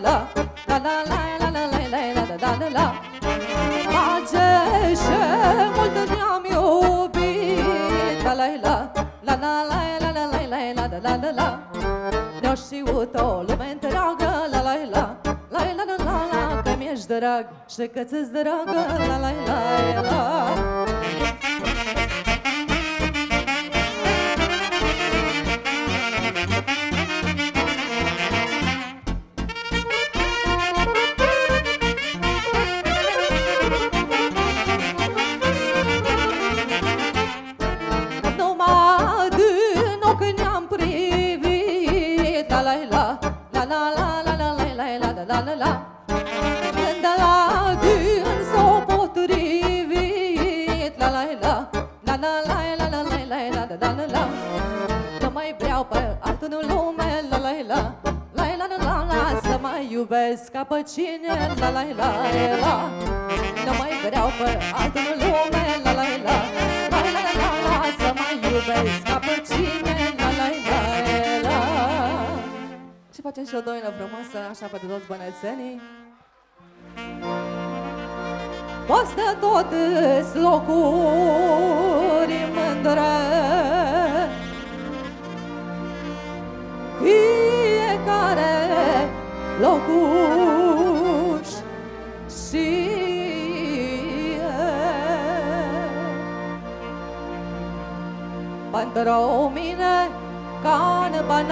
ليلى لا لا لا لا لا ليلى لا لا لا ما عادش ولد نعم يوبيت ليلى لا لا لا لا لا ليلى لا لا لا نشي وطالب انت راجع لا لا لا لا لا لا لا كم يجدرك شكت ازدراك لا لا لا لا iubesc ca pe cine La la la la Nu mai vreau pe altul în lume La la la La la la la la Să mai iubesc ca pe cine La la la la Și facem și o doină frumoasă Așa pentru toți bănețenii Poate tot îs locuri mândre Fiecare locuș și Pentru mine ca în banat,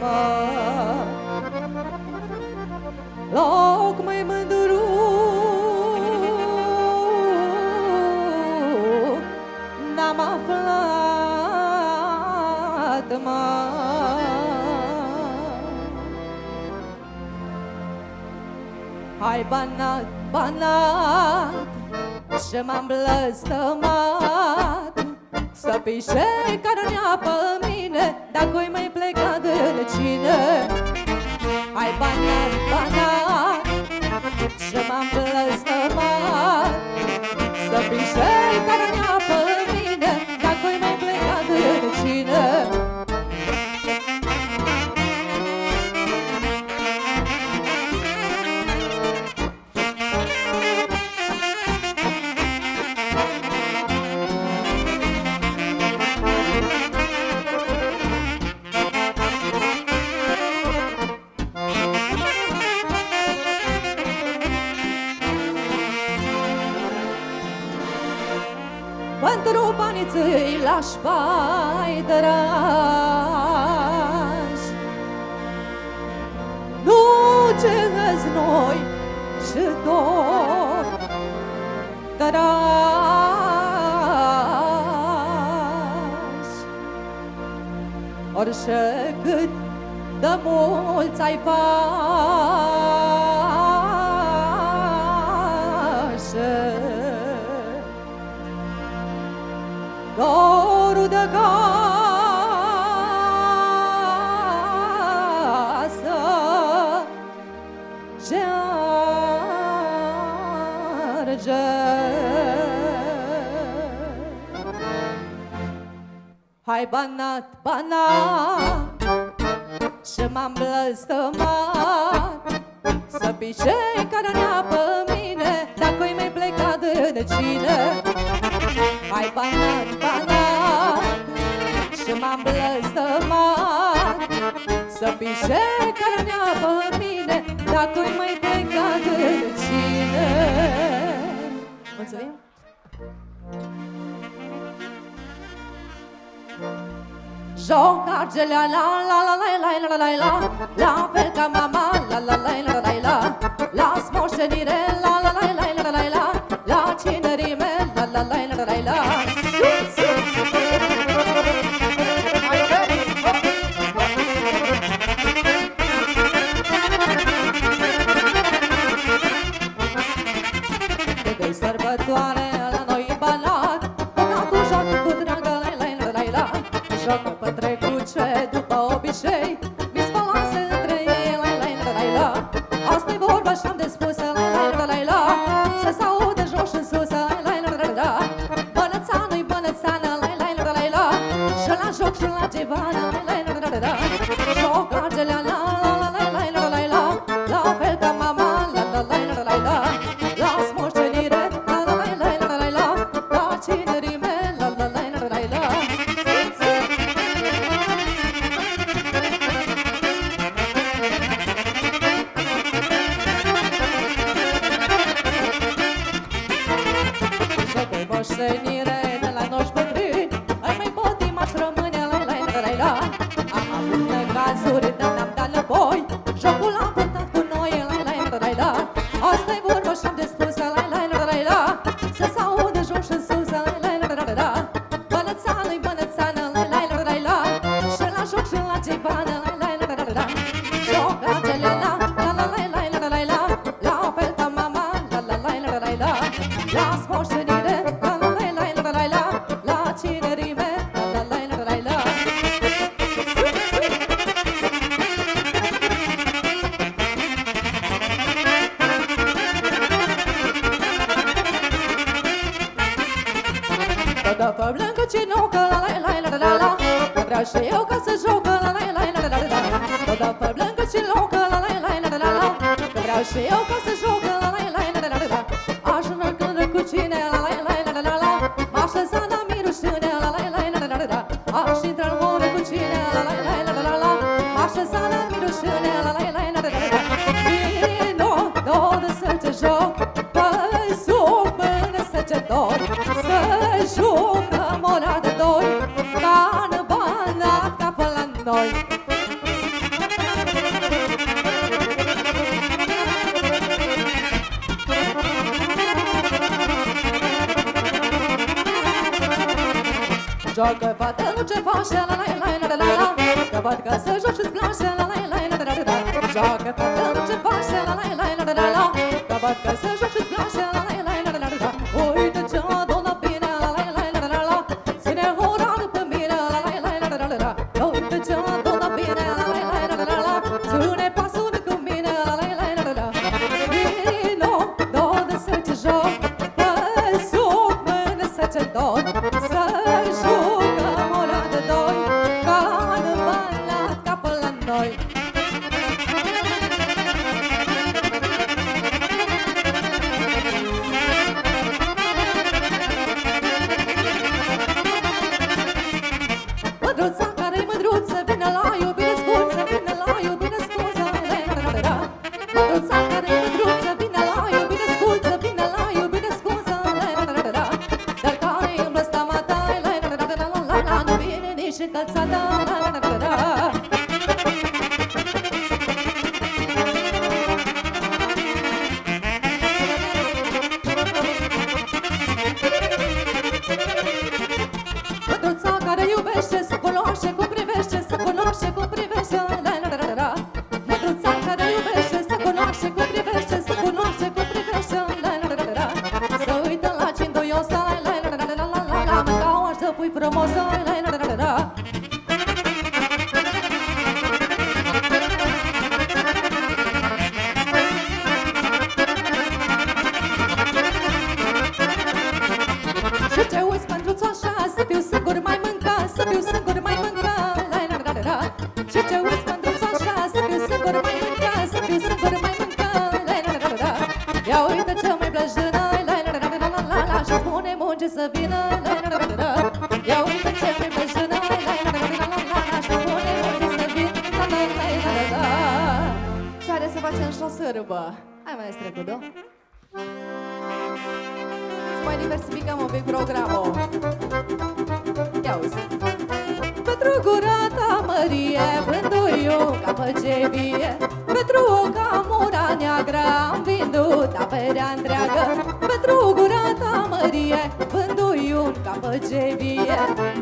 mă. Loc mai mândru Hai banat, banat Și m-am blăstămat. Să pișe carnea pe mine Dacă-i mai plecat de cine Hai banat, banat Și m-am blăstămat. Să pișe carnea pe mine ți-i lași pai dragi Nu ce îți noi și tot dragi. Orice cât de mulți ai face Hai banat, banat Și m-am blăstămat. Să pișe carnea pe mine Dacă-i mai plecat de cine Hai banat, banat Și m-am blăstămat Să pișe carnea pe mine Dacă-i mai plecat de cine Mulțumim! Joc argele la la la la la la la la La fel ca mama la la la la la la La smoșenire la la la la la la la La cinerime la la la la la la Nasz okrzyla dziewana Și eu ca să joc la la la la la la Tot pe blângă și loc la la la la la la Că vreau și să joc la la la la la la la Ajună când cu la la la la la la M-aș lăsa la la la la la la la Aș intra în horă cu cine la la la la la la M-aș lăsa la la la la la la la Vino, doră să te joc Păi sub să te dor Să joc la Joacă fata nu ce fașe, la la la la la la Că văd că se joci îți place, la la la la la la Joacă fata nu ce fașe, la la la la la la Că văd că joci îți place, la la la mai diversificăm un pic programul. Ia uzi. Pentru gura ta mărie, vându-i ca păcevie, pentru o camura neagră am vindut aperea întreagă, pentru gura ta mărie, vându-i ca păcevie,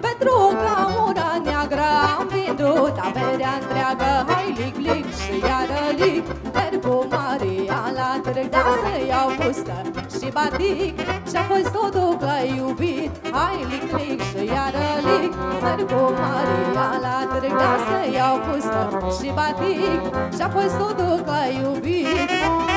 pentru o camura neagră am bătut averea întreagă Hai lic, lic și iară lic Merg Maria la târg Da. să iau fustă și batic. Și-a fost o dublă iubit Hai lic, lic și iară lic Merg Maria la târg Da să iau fustă și batic. Și-a fost o dublă iubit.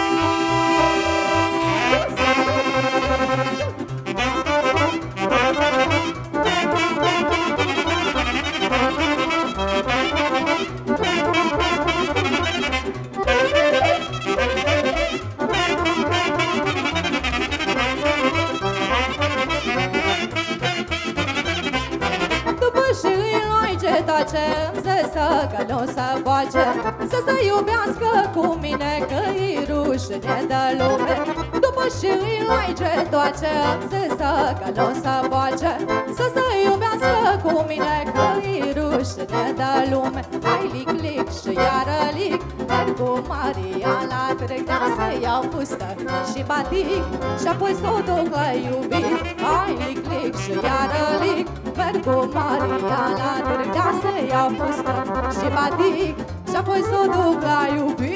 De lume După și îi laice toace Îmi zesă că nu să face Să se iubească cu mine Că e rușine de lume. Hai lic, lic și iară lic Merg cu Maria la trecea Să iau fustă și batic Și apoi să o duc la iubit. Hai lic, lic și iară lic Merg cu Maria la trecea Să iau fustă și batic Și apoi să o duc la iubit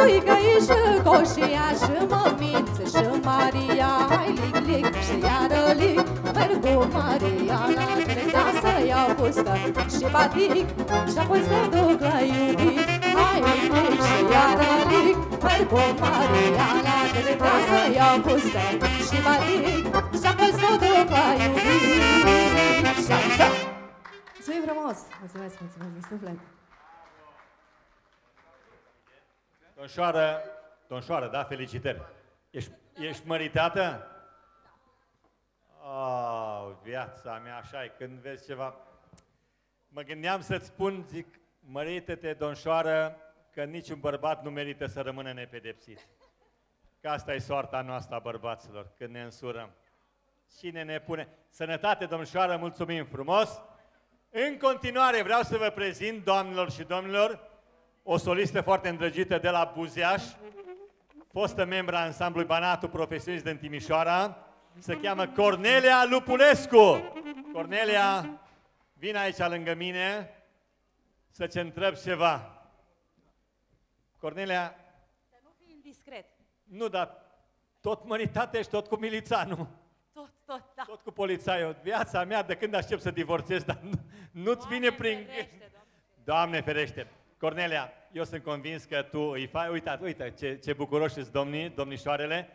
Băduică ești coșia și mămință și Maria. Hai lic, lic și iară lic Merg cu Maria. La târta să iau fustă și batic Și apoi să duc la iubit. Hai lic, lic și iară lic Merg cu Maria. La târta să iau fustă și batic Și apoi să duc la iubit. Și așa. Mulțumim frumos! Mulțumesc, mulțumesc din suflet! Tonșoară, Tonșoară, da, felicitări. Ești, ești măritată? Oh, viața mea, așa e, când vezi ceva... Mă gândeam să-ți spun, zic, mărită-te, Donșoară, că niciun bărbat nu merită să rămână nepedepsit. Că asta e soarta noastră a bărbaților, când ne însurăm. Cine ne pune... Sănătate, domnișoară, mulțumim frumos! În continuare vreau să vă prezint, doamnelor și domnilor, o solistă foarte îndrăgită de la Buzeaș, fostă membra ansamblului Banatul Profesionist din Timișoara, se cheamă Cornelia Lupulescu. Cornelia, vine aici lângă mine să-ți întreb ceva. Cornelia, Să nu fii indiscret. nu, dar tot măritate ești, tot cu milițanul, Tot, tot, da. tot cu polițaiul. Viața mea, de când aștept să divorțez, dar nu, nu-ți vine prin... ferește, Doamne. Doamne ferește! Cornelia, eu sunt convins că tu îi faci, uite, uite ce, ce bucuroși sunt domnii, domnișoarele,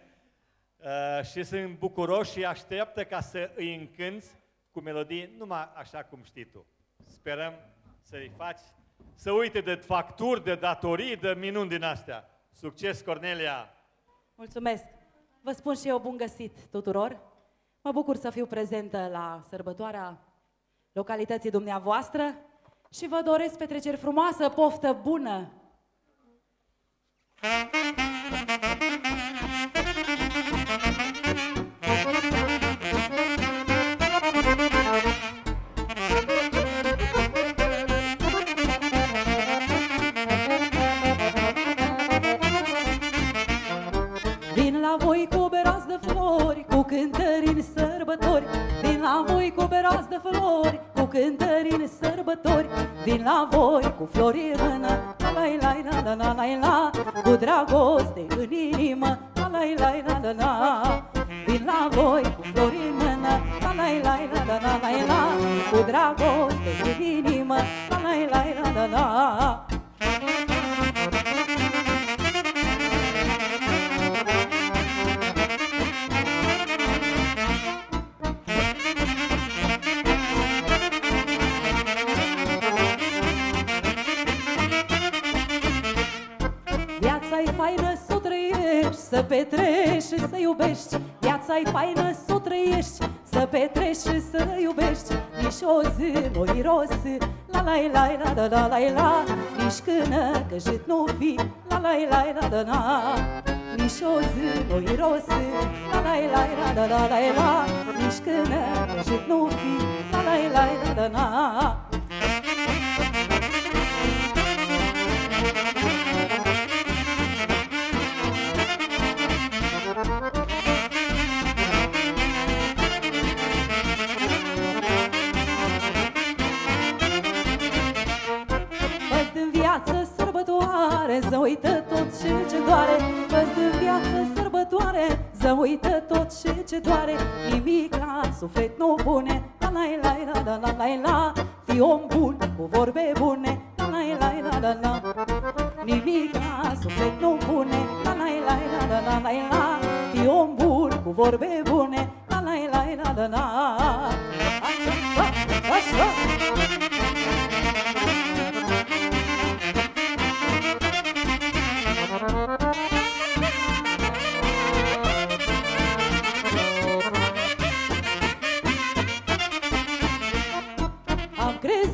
uh, și sunt bucuroși și așteaptă ca să îi încânți cu melodii numai așa cum știi tu. Sperăm să-i faci, să uite de facturi, de datorii, de minuni din astea. Succes, Cornelia! Mulțumesc. Vă spun și eu bun găsit tuturor. Mă bucur să fiu prezentă la sărbătoarea localității dumneavoastră și vă doresc petreceri frumoasă, poftă bună. Vin la voi cu beraz de flori, cu cântări în sărbători. Vin la voi cu beraz de flori, dau cântări în sărbători Vin la voi cu flori în mână La la la la la la la Cu dragoste în inimă La la la la la Vin la voi cu flori în mână La la la la la la la Cu dragoste în inimă La la la la la la să petreci și să iubești Viața e faină să o trăiești, Să petreci și să iubești Nici o zi nu iros La la la la la la la la Nici când căjit nu fi La la la la la la Nici o zi nu iros La la la la la la la la Nici când căjit nu fi La la la la la la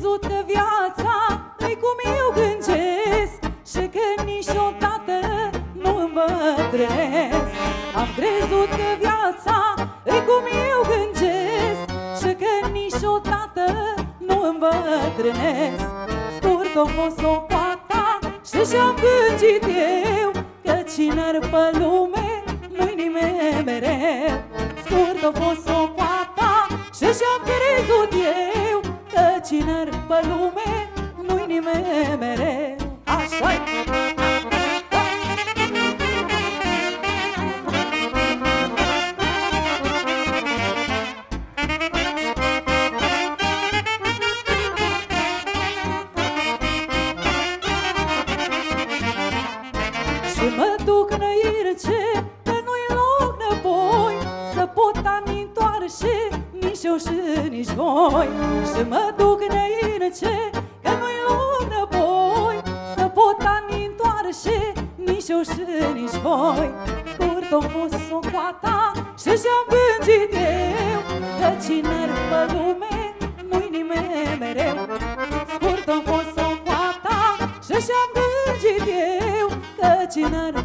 o eu și nici voi. Și mă duc înainte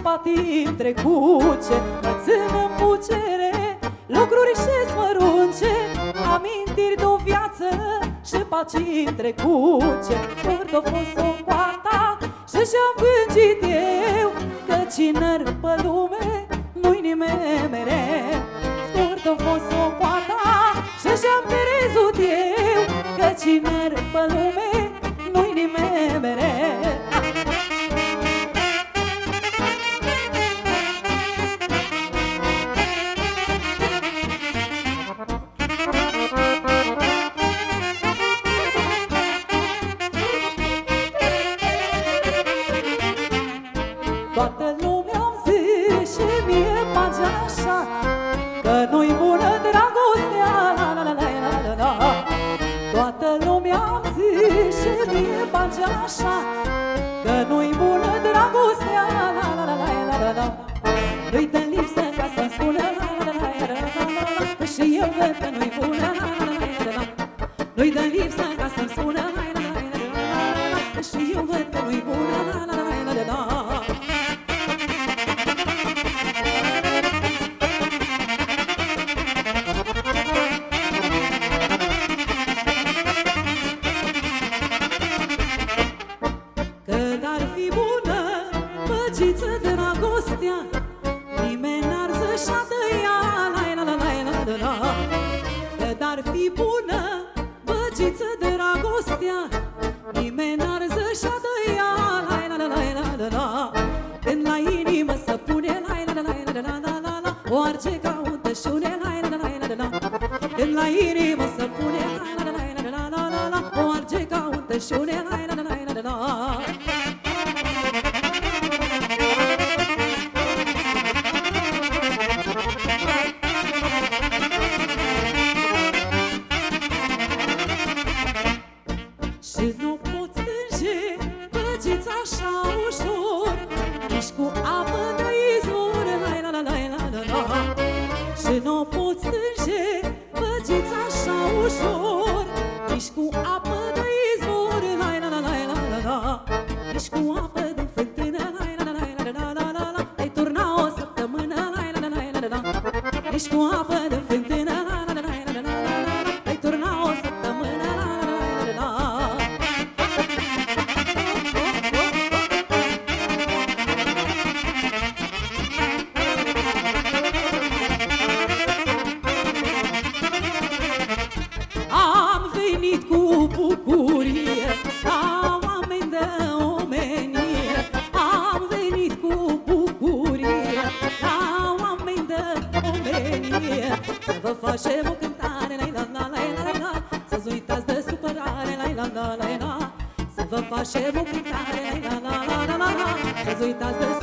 patim trecuce Mă țin în pucere Lucruri și smărunce Amintiri de o viață Și pacim trecuce Scurt a fost o coata Și și-am gândit eu Că cine pe lume Nu-i nimeni mereu. Scurt a fost o coata Și și-am crezut eu Că cine pe lume Nu-i nimeni mereu așa noaptea Nimeni n-ar zășa de ea la la la la la la Când la inimă să pune la la la la la la la la O arge ca un tășune la la la la la la Când la inimă să pune la la la la la la la la O arge ca un tășune la la la la la la izvor Ești cu apă de izvor Lai, la, la, la, la, la, la Ești cu apă de fântână Lai, la, la, la, la, la, la, la Ai turna o săptămână Lai, la, la, la, la, la Ești cu apă de As we dance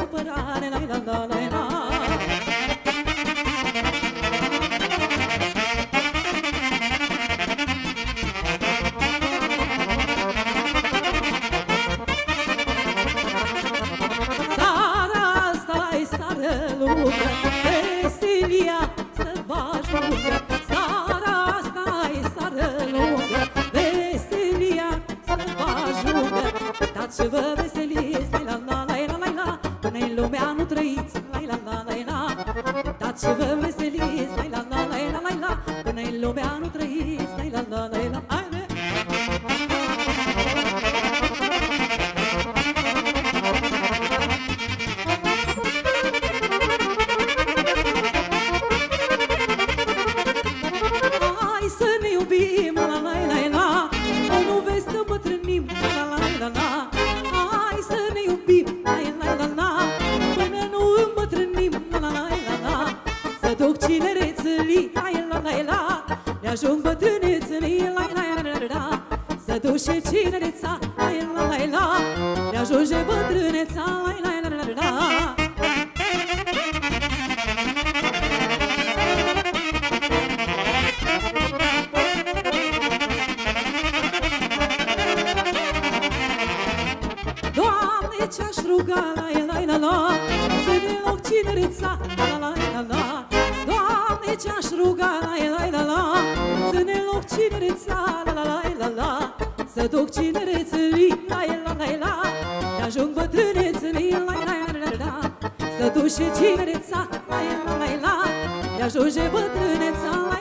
cinereța, la la la la la. Să duc cinerețului, la la la la. Te ajung bătrânețului, la la la la la. Să duci cinereța, la la la la. Te ajunge bătrâneța, la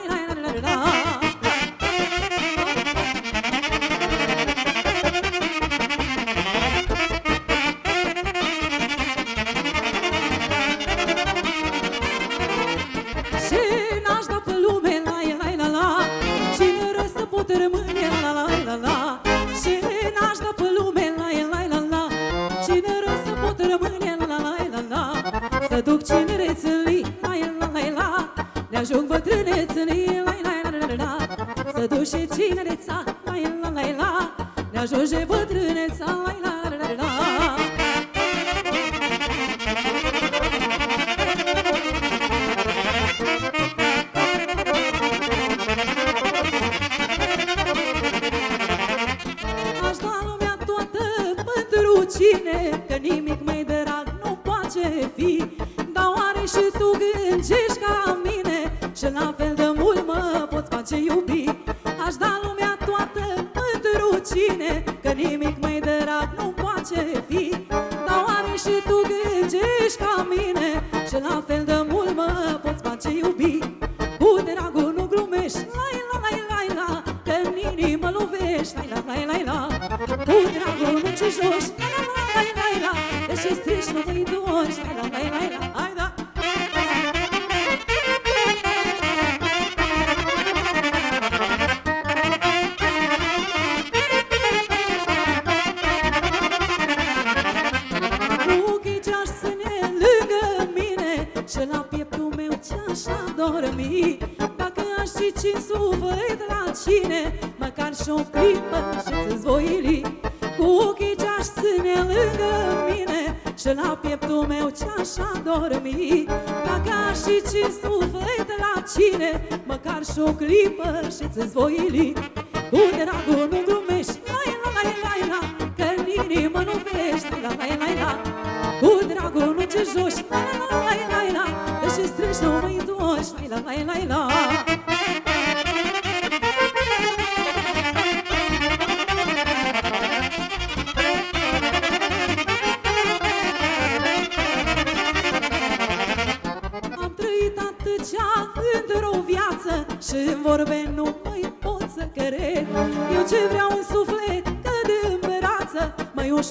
o clipă și-ți voi Cu ochii ce-aș ține lângă mine Și la pieptul meu ce-aș adormi. Dacă și ci suflet la cine? Măcar și o clipă și-ți voi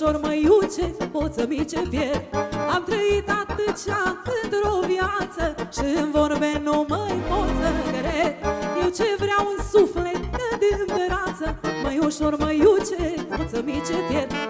ușor, mai iuce, pot să mi ce pierd Am trăit atâția într-o viață Și în vorbe nu mai pot să cred Eu ce vreau în suflet că de brață Mai ușor, mai iuce, pot să mi ce pierd